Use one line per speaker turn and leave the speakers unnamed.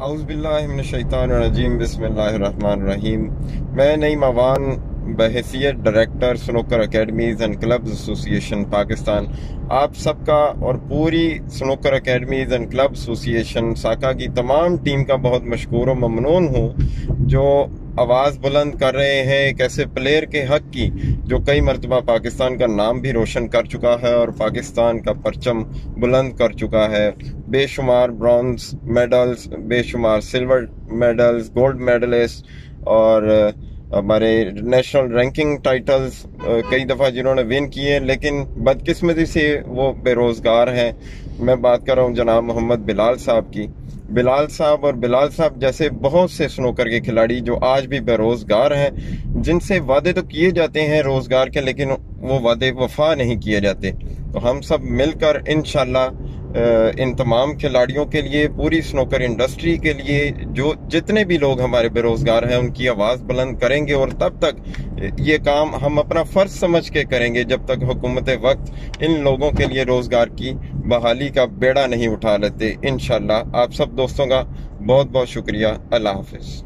اعوذ باللہ من الشیطان الرجیم، بسم اللہ الرحمن الرحیم۔ میں نئی موان بحیثیت director snooker academies and clubs association Pakistan. آپ سب کا اور پوری snooker academies and club association, Saka کی تمام ٹیم کا بہت مشکور و ممنون ہوں، جو آواز بلند کر رہے ہیں ایک ایسے پلیئر کے حق کی جو کئی مرتبہ پاکستان کا نام بھی روشن کر چکا ہے اور پاکستان کا پرچم بلند کر چکا ہے۔ بے شمار برونز میڈلز، بے شمار سلور میڈلز، گولڈ میڈلسٹ اور ہمارے نیشنل رینکنگ ٹائٹلز، کئی دفعہ جنہوں نے ون کیے، لیکن بدقسمتی سے وہ بے روزگار ہیں۔ میں بات کر رہا ہوں جناب محمد بلال صاحب کی۔ بلال صاحب اور بلال صاحب جیسے بہت سے سنوکر کے کھلاڑی جو آج بھی بے روزگار ہیں، جن سے وعدے تو کیے جاتے ہیں روزگار کے، لیکن وہ وعدے وفا نہیں کیے جاتے۔ تو ہم سب مل کر انشاءاللہ ان تمام کھلاڑیوں کے لیے، پوری سنوکر انڈسٹری کے لیے، جو جتنے بھی لوگ ہمارے بے روزگار ہیں، ان کی آواز بلند کریں گے اور تب تک یہ کام ہم اپنا فرض سمجھ کے کریں گے جب تک حکومت وقت ان لوگوں کے لیے روزگار کی بحالی کا بیڑا نہیں اٹھا لیتے۔ انشاءاللہ آپ سب دوستوں کا بہت بہت شکریہ۔ اللہ حافظ۔